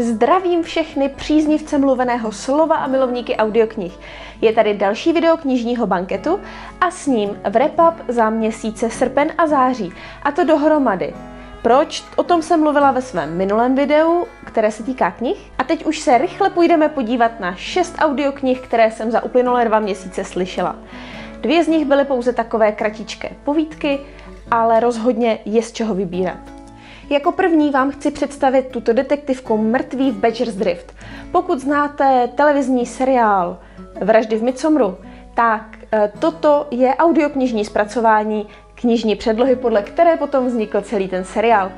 Zdravím všechny příznivce mluveného slova a milovníky audioknih. Je tady další video knižního banketu a s ním wrap-up za měsíce srpen a září, a to dohromady. Proč? O tom jsem mluvila ve svém minulém videu, které se týká knih. A teď už se rychle půjdeme podívat na šest audioknih, které jsem za uplynulé dva měsíce slyšela. Dvě z nich byly pouze takové kratičké povídky, ale rozhodně je z čeho vybírat. Jako první vám chci představit tuto detektivku Mrtví v Badger's Drift. Pokud znáte televizní seriál Vraždy v Midsomru, tak e, toto je audioknižní zpracování knižní předlohy, podle které potom vznikl celý ten seriál.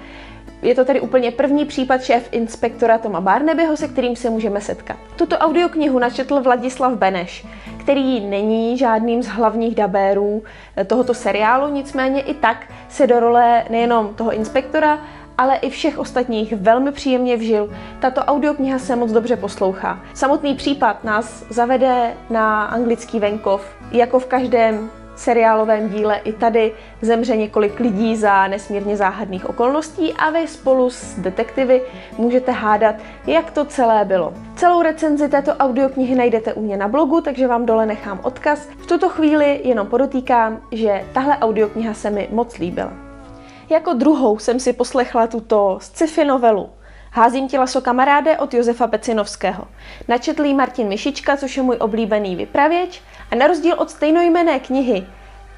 Je to tedy úplně první případ šéf inspektora Toma Barnebyho, se kterým se můžeme setkat. Tuto audioknihu načetl Vladislav Beneš, který není žádným z hlavních dabérů e, tohoto seriálu, nicméně i tak se do role nejenom toho inspektora, ale i všech ostatních velmi příjemně vžil. Tato audiokniha se moc dobře poslouchá. Samotný případ nás zavede na anglický venkov, jako v každém seriálovém díle i tady zemře několik lidí za nesmírně záhadných okolností a vy spolu s detektivy můžete hádat, jak to celé bylo. Celou recenzi této audioknihy najdete u mě na blogu, takže vám dole nechám odkaz. V tuto chvíli jenom podotýkám, že tahle audiokniha se mi moc líbila. Jako druhou jsem si poslechla tuto sci-fi novelu Házím ti laso kamaráde od Josefa Pecinovského. Načetlý Martin Mišička, což je můj oblíbený vypravěč a na rozdíl od stejnojmené knihy,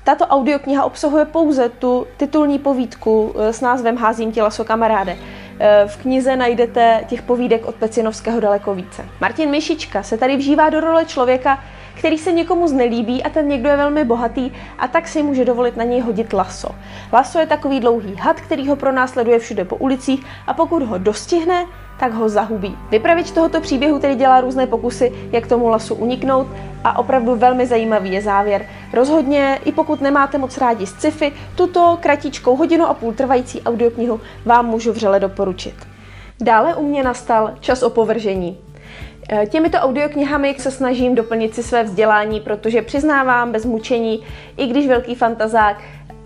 tato audiokniha obsahuje pouze tu titulní povídku eh, s názvem Házím ti laso kamaráde. Eh, v knize najdete těch povídek od Pecinovského daleko více. Martin Mišička se tady vžívá do role člověka, který se někomu znelíbí a ten někdo je velmi bohatý a tak si může dovolit na něj hodit laso. Laso je takový dlouhý had, který ho pronásleduje všude po ulicích a pokud ho dostihne, tak ho zahubí. Vypravěč tohoto příběhu tedy dělá různé pokusy, jak tomu lasu uniknout a opravdu velmi zajímavý je závěr. Rozhodně, i pokud nemáte moc rádi sci-fi, tuto kratičkou hodinu a půl trvající audioknihu vám můžu vřele doporučit. Dále u mě nastal čas. Eh, těmito audioknihami se snažím doplnit si své vzdělání, protože přiznávám bez mučení, i když velký fantazák,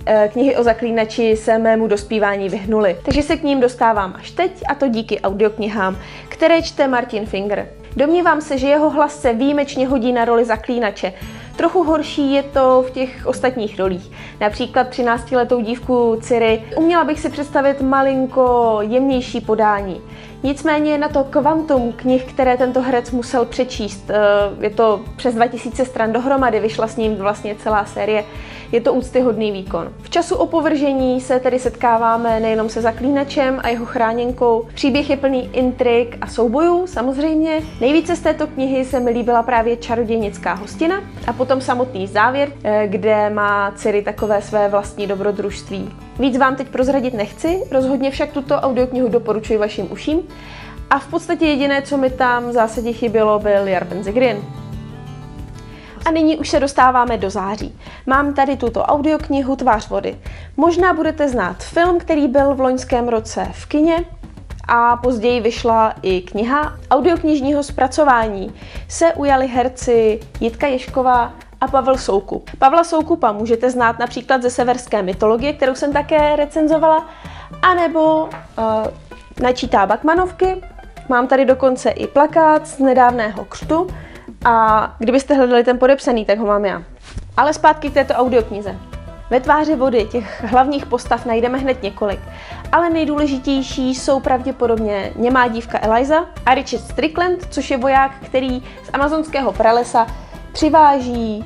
eh, knihy o zaklínači se mému dospívání vyhnuly. Takže se k ním dostávám až teď a to díky audioknihám, které čte Martin Finger. Domnívám se, že jeho hlas se výjimečně hodí na roli zaklínače. Trochu horší je to v těch ostatních rolích. Například 13-letou dívku Ciri. Uměla bych si představit malinko jemnější podání. Nicméně na to kvantum knih, které tento herec musel přečíst, eh, je to přes 2000 stran dohromady, vyšla s ním vlastně celá série, je to úctyhodný výkon. V času opovržení se tedy setkáváme nejenom se zaklínačem a jeho chráněnkou. Příběh je plný intrik a soubojů, samozřejmě. Nejvíce z této knihy se mi líbila právě čarodějnická hostina a potom samotný závěr, eh, kde má Ciri takové své vlastní dobrodružství. Víc vám teď prozradit nechci, rozhodně však tuto audioknihu doporučuji vašim uším. A v podstatě jediné, co mi tam v zásadě chybělo, byl Jarben Zigrin. A nyní už se dostáváme do září. Mám tady tuto audioknihu Tvář vody. Možná budete znát film, který byl v loňském roce v kině, a později vyšla i kniha audioknižního zpracování. Se ujali herci Jitka Ješková a Pavel Soukup. Pavla Soukupa můžete znát například ze severské mytologie, kterou jsem také recenzovala, anebo uh, načítá Bakmanovky. Mám tady dokonce i plakát z nedávného křtu a kdybyste hledali ten podepsaný, tak ho mám já. Ale zpátky k této audioknize. Ve tváři vody těch hlavních postav najdeme hned několik, ale nejdůležitější jsou pravděpodobně němá dívka Eliza a Richard Strickland, což je voják, který z amazonského pralesa přiváží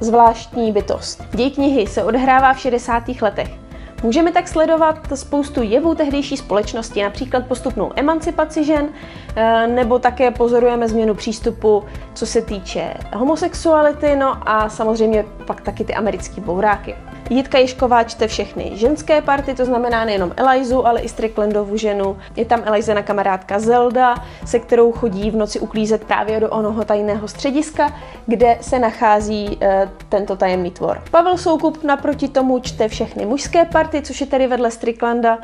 zvláštní bytost. Děj knihy se odehrává v 60. letech. Můžeme tak sledovat spoustu jevů tehdejší společnosti, například postupnou emancipaci žen, eh, nebo také pozorujeme změnu přístupu, co se týče homosexuality, no a samozřejmě pak taky ty americké bouráky. Jitka Ješková čte všechny ženské party, to znamená nejenom Elizu, ale i Stricklandovu ženu. Je tam Elizena kamarádka Zelda, se kterou chodí v noci uklízet právě do onoho tajného střediska, kde se nachází e, tento tajemný tvor. Pavel Soukup naproti tomu čte všechny mužské party, což je tedy vedle Stricklanda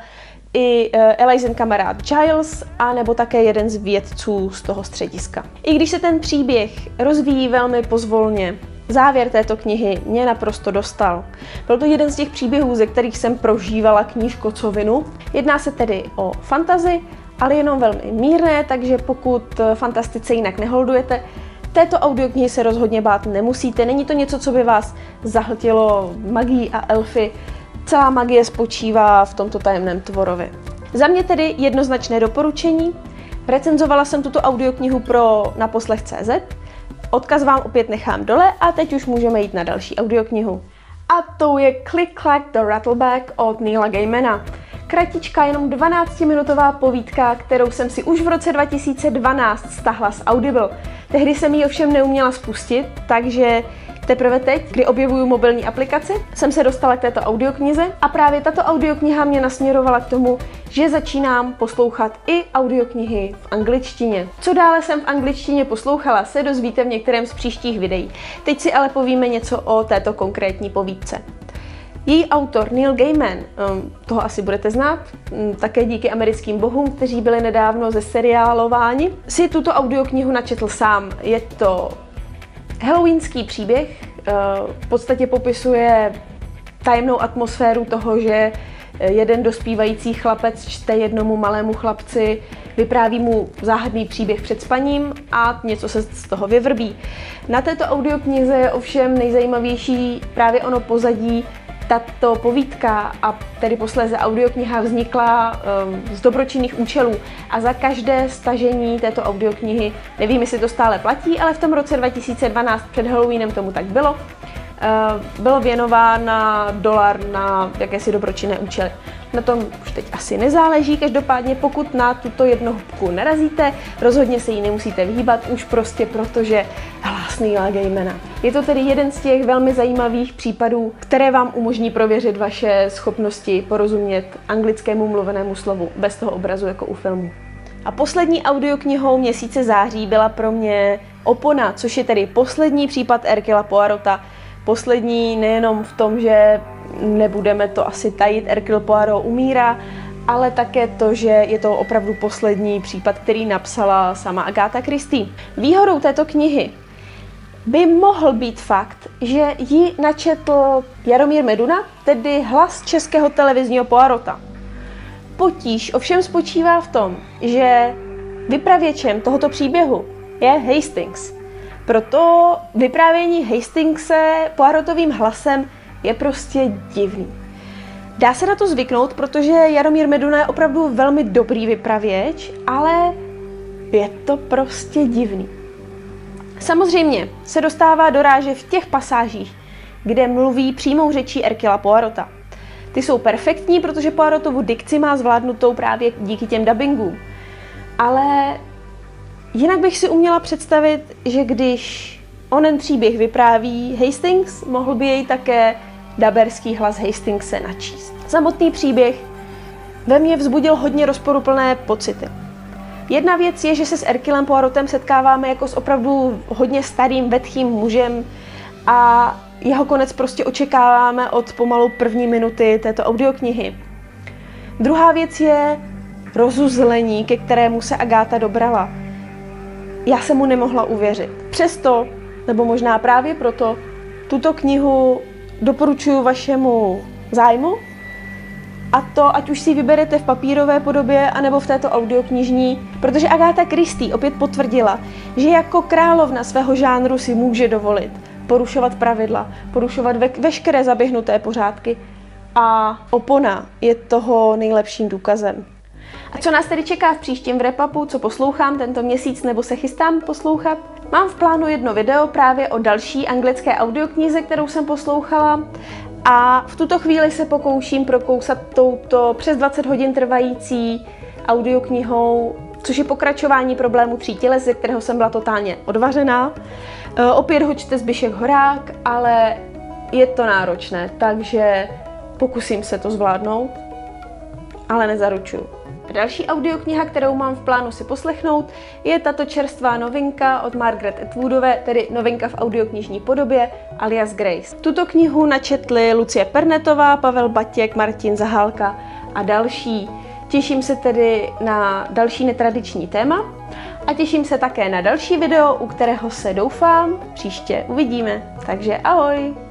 i uh, Elizen kamarád Giles, a nebo také jeden z vědců z toho střediska. I když se ten příběh rozvíjí velmi pozvolně, Závěr této knihy mě naprosto dostal. Byl to jeden z těch příběhů, ze kterých jsem prožívala knížkocovinu. Jedná se tedy o fantazy ale jenom velmi mírné, takže pokud fantastice jinak neholdujete, této audioknihy se rozhodně bát nemusíte. Není to něco, co by vás zahltilo magií a elfy. Celá magie spočívá v tomto tajemném tvorovi. Za mě tedy jednoznačné doporučení. Recenzovala jsem tuto audioknihu pro naposlech.cz. Odkaz vám opět nechám dole a teď už můžeme jít na další audioknihu. A to je Click Clack the Rattleback od Neila Gaimana. Kratička, jenom 12-minutová povídka, kterou jsem si už v roce 2012 stahla z Audible. Tehdy jsem ji ovšem neuměla spustit, takže Teprve teď, kdy objevuju mobilní aplikaci, jsem se dostala k této audioknize a právě tato audiokniha mě nasměrovala k tomu, že začínám poslouchat i audioknihy v angličtině. Co dále jsem v angličtině poslouchala, se dozvíte v některém z příštích videí. Teď si ale povíme něco o této konkrétní povídce. Její autor Neil Gaiman, um, toho asi budete znát, um, také díky americkým bohům, kteří byli nedávno ze seriálováni, si tuto audioknihu načetl sám. Je to halloweenský příběh, uh, v podstatě popisuje tajemnou atmosféru toho, že jeden dospívající chlapec čte jednomu malému chlapci, vypráví mu záhadný příběh před spaním a něco se z toho vyvrbí. Na této audioknize je ovšem nejzajímavější právě ono pozadí tato povídka a tedy posléze audiokniha vznikla um, z dobročinných účelů. A za každé stažení této audioknihy, nevím, jestli to stále platí, ale v tom roce 2012 před Halloweenem tomu tak bylo, uh, bylo věnována dolar na jakési dobročinné účely. Na tom už teď asi nezáleží, každopádně pokud na tuto jednohubku narazíte, rozhodně se jí nemusíte vyhýbat, už prostě protože hlásný Gamena. Je to tedy jeden z těch velmi zajímavých případů, které vám umožní prověřit vaše schopnosti porozumět anglickému mluvenému slovu bez toho obrazu jako u filmu. A poslední audioknihou měsíce září byla pro mě Opona, což je tedy poslední případ Erkila Poirota. Poslední nejenom v tom, že nebudeme to asi tajit, Erkil Poirot umírá, ale také to, že je to opravdu poslední případ, který napsala sama Agáta Christie. Výhodou této knihy by mohl být fakt, že ji načetl Jaromír Meduna, tedy hlas českého televizního Poirota. Potíž ovšem spočívá v tom, že vypravěčem tohoto příběhu je Hastings. Proto vyprávění Hastingse Poirotovým hlasem je prostě divný. Dá se na to zvyknout, protože Jaromír Meduna je opravdu velmi dobrý vypravěč, ale je to prostě divný. Samozřejmě se dostává do ráže v těch pasážích, kde mluví přímou řečí Erkila Poirota. Ty jsou perfektní, protože Poirotovu dikci má zvládnutou právě díky těm dubbingům. Ale jinak bych si uměla představit, že když onen příběh vypráví Hastings, mohl by jej také daberský hlas Hastingse načíst. Samotný příběh ve mně vzbudil hodně rozporuplné pocity. Jedna věc je, že se s Erkilem Poirotem setkáváme jako s opravdu hodně starým, vetchým mužem a jeho konec prostě očekáváme od pomalu první minuty této audioknihy. Druhá věc je rozuzlení, ke kterému se Agáta dobrala. Já jsem mu nemohla uvěřit. Přesto, nebo možná právě proto, tuto knihu doporučuji vašemu zájmu. A to, ať už si vyberete v papírové podobě, anebo v této audioknižní, protože Agáta Christie opět potvrdila, že jako královna svého žánru si může dovolit porušovat pravidla, porušovat ve- veškeré zaběhnuté pořádky a opona je toho nejlepším důkazem. A co nás tedy čeká v příštím vrepapu, co poslouchám tento měsíc nebo se chystám poslouchat? Mám v plánu jedno video právě o další anglické audioknize, kterou jsem poslouchala a v tuto chvíli se pokouším prokousat touto přes 20 hodin trvající audioknihou, což je pokračování problému tří těles, ze kterého jsem byla totálně odvařená. E, opět ho čte Zbyšek Horák, ale je to náročné, takže pokusím se to zvládnout, ale nezaručuju. Další audiokniha, kterou mám v plánu si poslechnout, je tato čerstvá novinka od Margaret Atwoodové, tedy novinka v audioknižní podobě, alias Grace. Tuto knihu načetli Lucie Pernetová, Pavel Batěk, Martin Zahálka a další. Těším se tedy na další netradiční téma a těším se také na další video, u kterého se doufám příště uvidíme. Takže ahoj!